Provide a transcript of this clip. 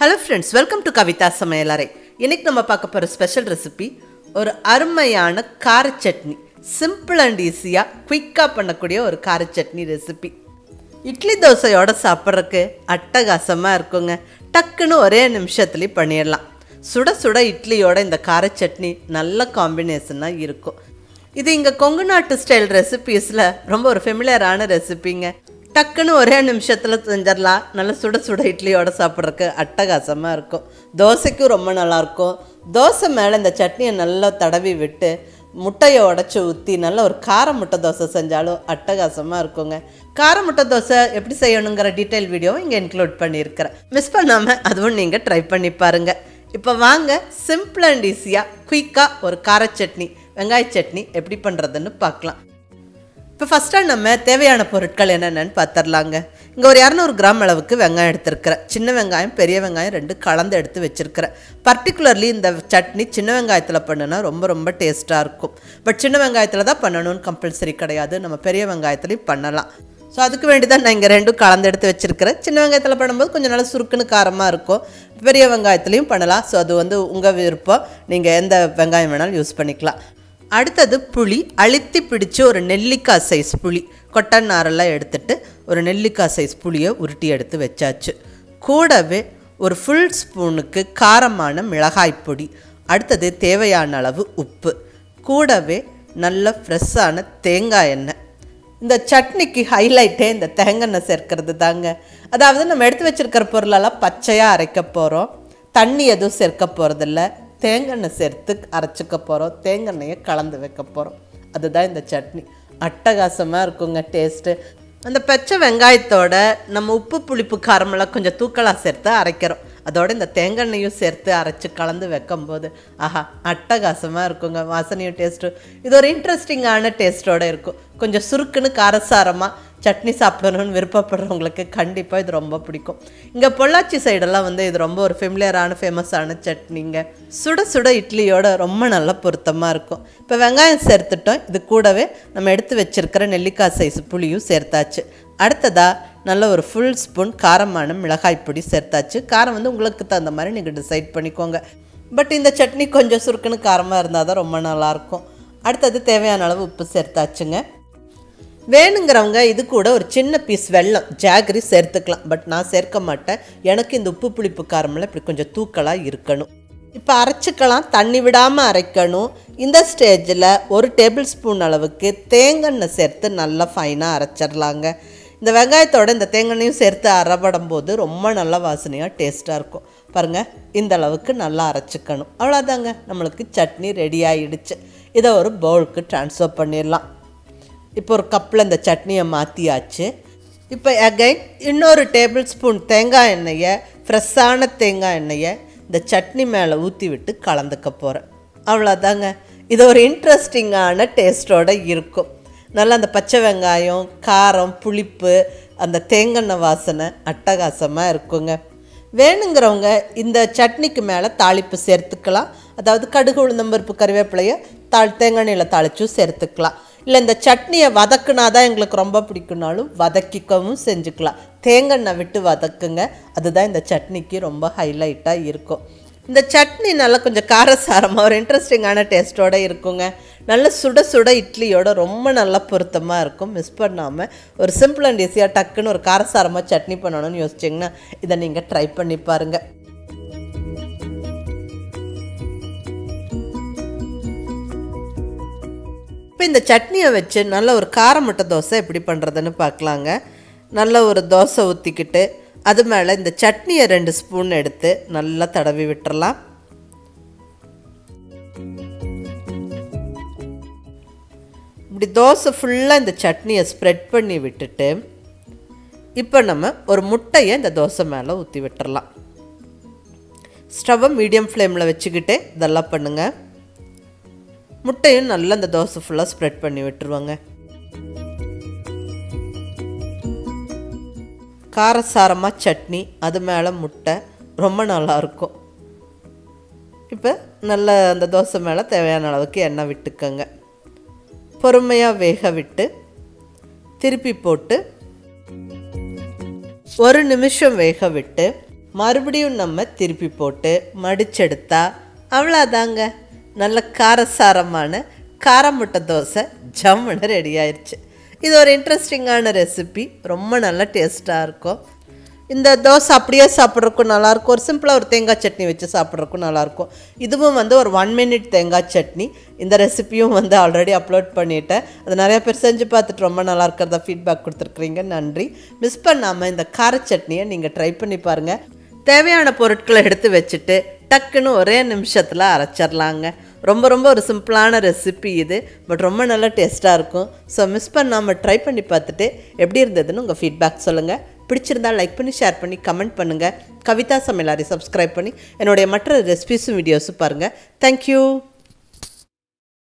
Hello friends welcome to Kavitha சமையலறை இன்னைக்கு நம்ம பார்க்க போகிற ஸ்பெஷல் ரெசிபி ஒரு அருமையான கார சட்னி. சிம்பிள் அண்ட் ஈஸியாக குயிக்காக பண்ணக்கூடிய ஒரு கார சட்னி ரெசிபி இட்லி தோசையோடு சாப்பிட்றதுக்கு அட்டகாசமாக இருக்குங்க. டக்குன்னு ஒரே நிமிஷத்துலேயும் பண்ணிடலாம். சுட சுட இட்லியோட இந்த கார சட்னி நல்ல காம்பினேஷனாக இருக்கும். இது இங்கே கொங்கு நாட்டு ஸ்டைல் ரெசிபீஸில் ரொம்ப ஒரு ஃபெமிலியரான ரெசிபிங்க டக்குன்னு ஒரே நிமிஷத்தில் செஞ்சிடலாம். நல்லா சுட சுட இட்லியோட சாப்பிட்றதுக்கு அட்டகாசமாக இருக்கும். தோசைக்கும் ரொம்ப நல்லாயிருக்கும் தோசை மேலே இந்த சட்னியை நல்லா தடவி விட்டு முட்டையை உடச்சி ஊற்றி நல்ல ஒரு கார முட்டை தோசை செஞ்சாலும் அட்டகாசமாக இருக்குங்க. கார முட்டை தோசை எப்படி செய்யணுங்கிற டீட்டெயில் வீடியோவும் இங்கே இன்க்ளூட் பண்ணியிருக்கிறேன். மிஸ் பண்ணாமல் அதுவும் நீங்கள் ட்ரை பண்ணி பாருங்கள் இப்போ வாங்க சிம்பிள் அண்ட் ஈஸியாக குயிக்காக ஒரு கார சட்னி வெங்காய சட்னி எப்படி பண்ணுறதுன்னு பார்க்கலாம். இப்போ ஃபஸ்ட்டாக நம்ம தேவையான பொருட்கள் என்னென்னு பார்த்துடலாங்க இங்கே ஒரு இரநூறு கிராம் அளவுக்கு வெங்காயம் எடுத்துருக்கிறேன். சின்ன வெங்காயம் பெரிய வெங்காயம் ரெண்டு கலந்து எடுத்து வச்சுருக்கிறேன். பர்டிகுலர்லி இந்த சட்னி சின்ன வெங்காயத்தில் பண்ணுனா ரொம்ப ரொம்ப டேஸ்ட்டாக இருக்கும். பட் சின்ன வெங்காயத்தில் தான் பண்ணணும்னு கம்பல்சரி கிடையாது. நம்ம பெரிய வெங்காயத்துலேயும் பண்ணலாம். ஸோ அதுக்கு வேண்டி தான் நான் இங்கே ரெண்டும் கலந்து எடுத்து வச்சுருக்கிறேன். சின்ன வெங்காயத்தில் பண்ணும்போது கொஞ்சம் நல்லா சுருக்குன்னு காரமாக இருக்கும். பெரிய வெங்காயத்துலேயும் பண்ணலாம். ஸோ அது வந்து உங்கள் விருப்பம். நீங்கள் எந்த வெங்காயம் வேணாலும் யூஸ் பண்ணிக்கலாம். அடுத்தது புளி. அழுத்தி பிடிச்சு ஒரு நெல்லிக்காய் சைஸ் புளி. கொட்டன் நாரெல்லாம் எடுத்துட்டு ஒரு நெல்லிக்காய் சைஸ் புளியை உருட்டி எடுத்து வச்சாச்சு. கூடவே ஒரு ஃபுல் ஸ்பூனுக்கு காரமான மிளகாய் பொடி. அடுத்தது தேவையான அளவு உப்பு. கூடவே நல்ல ஃப்ரெஷ்ஷான தேங்காய் எண்ணெய். இந்த சட்னிக்கு ஹைலைட்டே இந்த தேங்காய் சேர்க்கறது தாங்க. அதாவது நம்ம எடுத்து வச்சிருக்கிற பொருளெல்லாம் பச்சையாக அரைக்க போகிறோம் தண்ணி எதுவும் சேர்க்க போகிறதில்ல தேங்காய் சேர்த்து அரைச்சிக்க போகிறோம் தேங்காய்யை கலந்து வைக்க போகிறோம் அதுதான் இந்த சட்னி. அட்டகாசமாக இருக்குங்க டேஸ்ட்டு அந்த பச்சை வெங்காயத்தோட நம்ம உப்பு புளிப்பு காரமெல்லாம் கொஞ்சம் தூக்கலாக சேர்த்து அரைக்கிறோம். அதோட இந்த தேங்காய்னையும் சேர்த்து அரைச்சி கலந்து வைக்கும்போது ஆஹா அட்டகாசமாக இருக்குங்க. வாசனையும் டேஸ்ட்டும் இது ஒரு இன்ட்ரெஸ்டிங்கான டேஸ்ட்டோடு இருக்கும். கொஞ்சம் சுருக்குன்னு காரசாரமாக சட்னி சாப்பிடணும்னு விருப்பப்படுறவங்களுக்கு கண்டிப்பாக இது ரொம்ப பிடிக்கும். இங்கே பொள்ளாச்சி சைடெல்லாம் வந்து இது ரொம்ப ஒரு ஃபெமிலியரான ஃபேமஸான சட்னிங்க. சுட சுட இட்லியோட ரொம்ப நல்லா பொருத்தமாக இருக்கும். இப்போ வெங்காயம் சேர்த்துட்டோம். இது கூடவே நம்ம எடுத்து வச்சிருக்கிற நெல்லிக்காய் சைஸ் புளியும் சேர்த்தாச்சு. அடுத்ததாக நல்ல ஒரு ஃபுல் ஸ்பூன் காரமான மிளகாய் பொடி சேர்த்தாச்சு. காரம் வந்து உங்களுக்கு தகுந்த மாதிரி நீங்கள் டிசைட் பண்ணிக்கோங்க. பட் இந்த சட்னி கொஞ்சம் சுருக்குன்னு காரமாக இருந்தால் தான் ரொம்ப நல்லாயிருக்கும் அடுத்தது தேவையான அளவு உப்பு சேர்த்தாச்சுங்க. வேணுங்கிறவங்க இது கூட ஒரு சின்ன பீஸ் வெல்லம் ஜாகரி சேர்த்துக்கலாம். பட் நான் சேர்க்க மாட்டேன். எனக்கு இந்த உப்பு புளிப்பு காரமெல்லாம் இப்படி கொஞ்சம் தூக்கலாக இருக்கணும். இப்போ அரைச்சிக்கலாம் தண்ணி விடாமல் அரைக்கணும். இந்த ஸ்டேஜில் ஒரு டேபிள் ஸ்பூன் அளவுக்கு தேங்காய் சேர்த்து நல்லா ஃபைனாக அரைச்சிடலாங்க. இந்த வெங்காயத்தோட இந்த தேங்காயும் சேர்த்து அரைபடும் போது ரொம்ப நல்ல வாசனையாக டேஸ்ட்டாக இருக்கும். பாருங்கள் இந்த அளவுக்கு நல்லா அரைச்சிக்கணும். அவ்வளோதாங்க நம்மளுக்கு சட்னி ரெடி ஆகிடுச்சு இதை ஒரு பவுலுக்கு ட்ரான்ஸ்ஃபர் பண்ணிடலாம். இப்போ ஒரு கப்பில் இந்த சட்னியை மாற்றியாச்சு இப்போ அகைன் இன்னொரு டேபிள் ஸ்பூன் தேங்காய் எண்ணெயை ஃப்ரெஷ்ஷான தேங்காய் எண்ணெயை இந்த சட்னி மேலே ஊற்றி விட்டு கலந்துக்க போகிறேன் அவ்வளோதாங்க இது ஒரு இன்ட்ரெஸ்டிங்கான டேஸ்ட்டோடு இருக்கும். நல்லா அந்த பச்சை வெங்காயம் காரம் புளிப்பு அந்த தேங்கெண்ணெய் வாசனை அட்டகாசமாக இருக்குங்க. வேணுங்கிறவங்க இந்த சட்னிக்கு மேலே தாளிப்பு சேர்த்துக்கலாம். அதாவது கடுகு உளுந்தம்பருப்பு கருவேப்பிலையை தாள் தேங்காய் எண்ணெயில் தாளிச்சும் சேர்த்துக்கலாம். இல்லை இந்த சட்னியை வதக்குனா தான் எங்களுக்கு ரொம்ப பிடிக்குனாலும் வதக்கிக்கவும் செஞ்சுக்கலாம். தேங்காய் விட்டு வதக்குங்க. அதுதான் இந்த சட்னிக்கு ரொம்ப ஹைலைட்டாக இருக்கும். இந்த சட்னி நல்லா கொஞ்சம் காரசாரமாக ஒரு இன்ட்ரெஸ்டிங்கான டேஸ்ட்டோடு இருக்குங்க. நல்ல சுட சுட இட்லியோட ரொம்ப நல்லா பொருத்தமாக இருக்கும். மிஸ் பண்ணாமல் ஒரு சிம்பிள் அண்ட் ஈஸியாக டக்குன்னு ஒரு காரசாரமாக சட்னி பண்ணணும்னு யோசிச்சிங்கன்னா இதை நீங்கள் ட்ரை பண்ணி பாருங்கள் இந்த சட்னியை வச்சு நல்ல ஒரு கார முட்டை தோசை எப்படி பண்ணுறதுன்னு பார்க்கலாங்க. நல்ல ஒரு தோசை ஊற்றிக்கிட்டு அது மேலே இந்த சட்னியை ரெண்டு ஸ்பூன் எடுத்து நல்லா தடவி விட்டுறலாம். இப்படி தோசை ஃபுல்லாக இந்த சட்னியை ஸ்ப்ரெட் பண்ணி விட்டுட்டு இப்போ நம்ம ஒரு முட்டையை இந்த தோசை மேலே ஊற்றி விட்டுறலாம். ஸ்டவ்வை மீடியம் ஃப்ளேமில் வச்சுக்கிட்டே இதெல்லாம் பண்ணுங்கள் முட்டையும் நல்லா அந்த தோசை ஃபுல்லாக ஸ்ப்ரெட் பண்ணி விட்டுருவாங்க. காரசாரமாக சட்னி அது மேலே முட்டை ரொம்ப நல்லாயிருக்கும் இப்போ நல்ல அந்த தோசை மேலே தேவையான அளவுக்கு எண்ணெய் விட்டுக்கோங்க. பொறுமையாக வேக விட்டு திருப்பி போட்டு ஒரு நிமிஷம் வேக விட்டு மறுபடியும் நம்ம திருப்பி போட்டு மடிச்செடுத்தா அவ்வளோதாங்க நல்ல காரசாரமான காரமுட்டை தோசை ஜம்முன்னு ரெடி ஆயிடுச்சு இது ஒரு இன்ட்ரெஸ்டிங்கான ரெசிபி ரொம்ப நல்ல டேஸ்ட்டாக இருக்கும். இந்த தோசை அப்படியே சாப்பிட்றதுக்கும் நல்லாயிருக்கும். ஒரு சிம்பிளாக ஒரு தேங்காய் சட்னி வச்சு சாப்பிட்றதுக்கும் நல்லாயிருக்கும். இதுவும் வந்து ஒரு ஒன் மினிட் தேங்காய் சட்னி. இந்த ரெசிபியும் வந்து ஆல்ரெடி அப்லோட் பண்ணிட்டேன். அது நிறைய பேர் செஞ்சு பார்த்துட்டு ரொம்ப நல்லா இருக்கிறதா ஃபீட்பேக் கொடுத்துருக்குறீங்க. நன்றி. மிஸ் பண்ணாமல் இந்த கார சட்னியை நீங்கள் ட்ரை பண்ணி பாருங்கள் தேவையான பொருட்களை எடுத்து வச்சுட்டு டக்குன்னு ஒரே நிமிஷத்தில் அரைச்சிடலாங்க ரொம்ப ரொம்ப ஒரு சிம்பிளான ரெசிபி இது. பட் ரொம்ப நல்லா டேஸ்ட்டாக இருக்கும். ஸோ மிஸ் பண்ணாமல் ட்ரை பண்ணி பார்த்துட்டு எப்படி இருந்ததுன்னு உங்கள் ஃபீட்பேக் சொல்லுங்கள் பிடிச்சிருந்தா லைக் பண்ணி ஷேர் பண்ணி கமெண்ட் பண்ணுங்கள் கவிதா சமையலாரி சப்ஸ்கிரைப் பண்ணி என்னுடைய மற்ற ரெசிபிஸும் வீடியோஸும் பாருங்கள் தேங்க்யூ